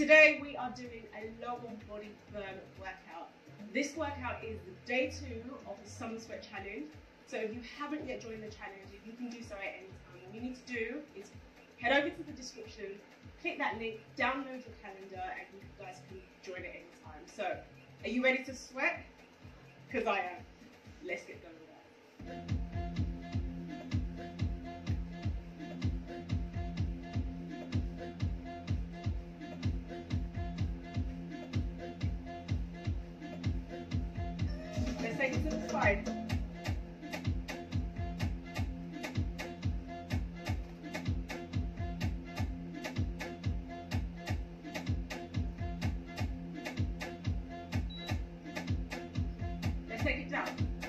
Today we are doing a lower body burn workout. This workout is the day two of the Summer Sweat Challenge. So if you haven't yet joined the challenge, you can do so at any time. All you need to do is head over to the description, click that link, download your calendar, and you guys can join at any time. So, are you ready to sweat? Because I am. Let's get going that. Let's take it to the side. Let's take it down.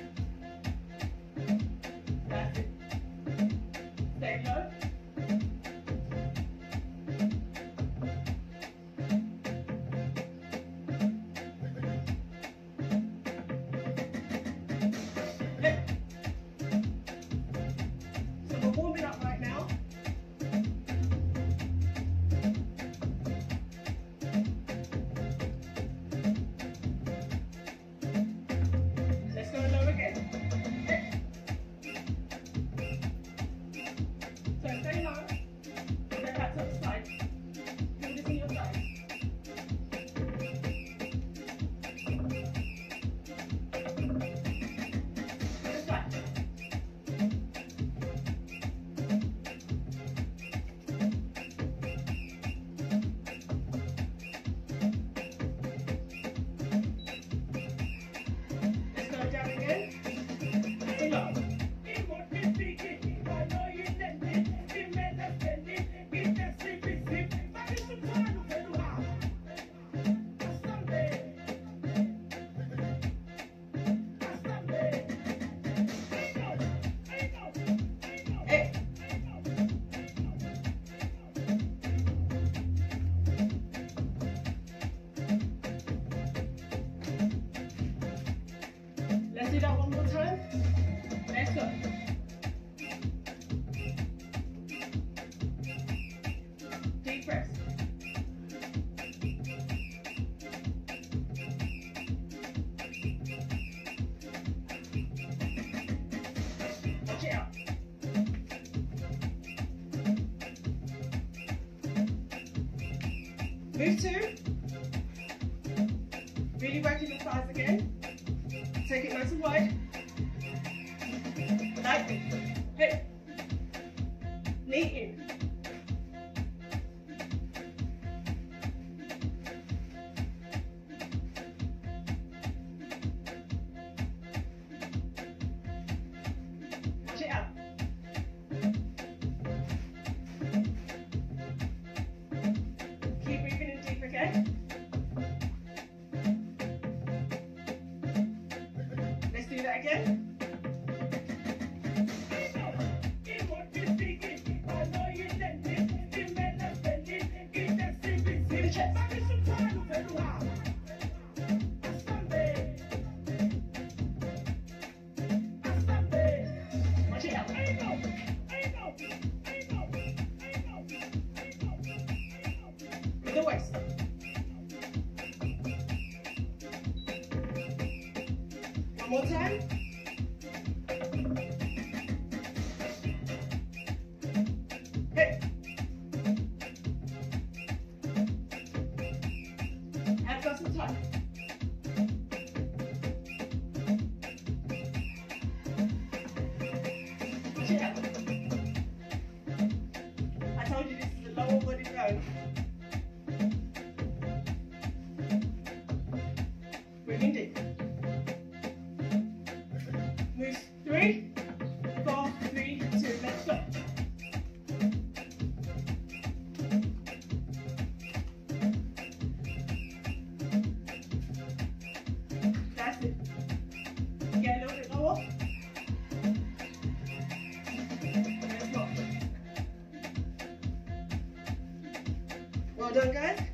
Move two. Really working the thighs again. Take it nice and wide. In deep, okay? Let's do that again. With the waist. One more time. It out. I told you this is a lower body zone. Three, four, three, two, let's go. That's it. Get a little bit lower. Let's go. Well done, guys.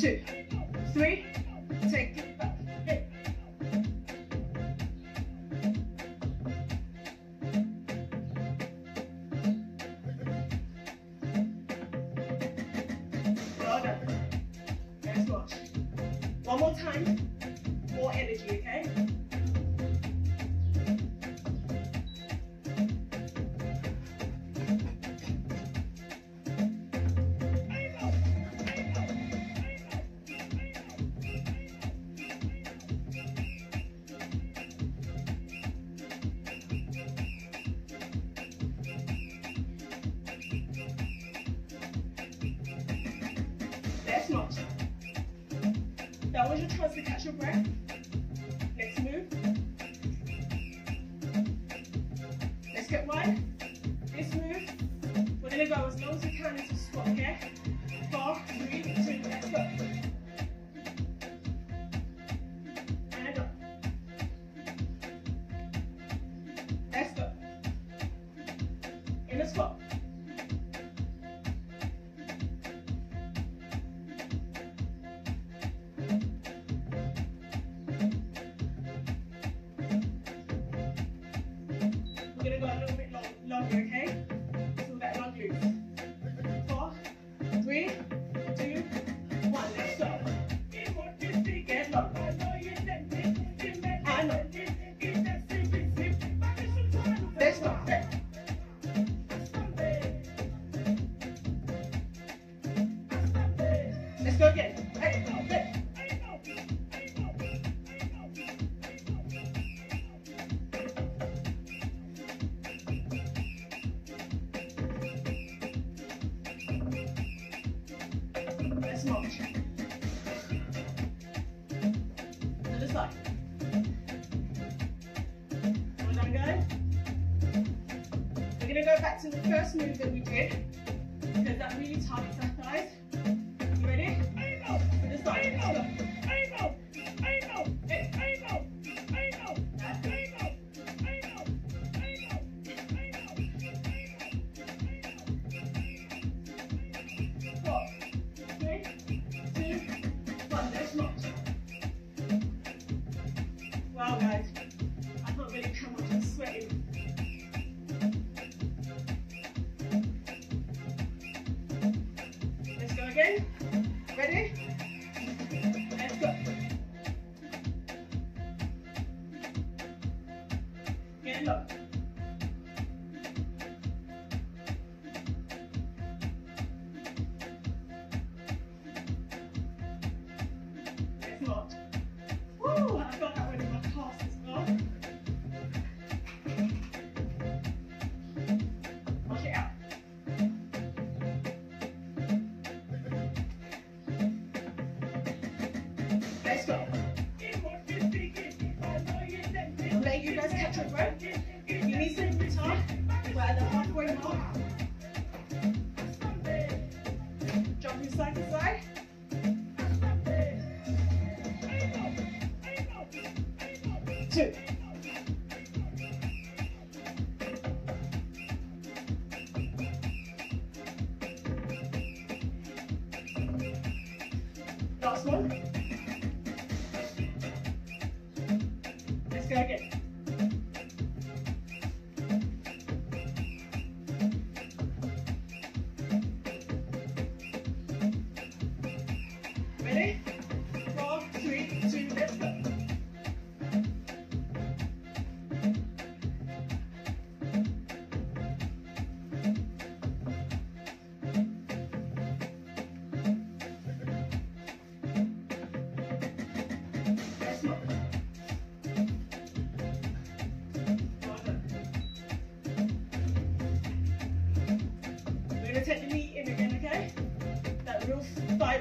Two, three, take it back. Well done. Next watch. One more time. That your chance to catch your breath. Next move. Let's get wide. This move, we're gonna go as long as we can into squat, okay? Four, three, two, go back to the first move that we did. Because that really targets our thighs. You ready? To the side. Let's go. Wow, guys. Low. Let's. Woo! I got that one catch your breath. You need some guitar, we're at the halfway mark. Jumping side to side. Two. Take the in again, okay? That real thigh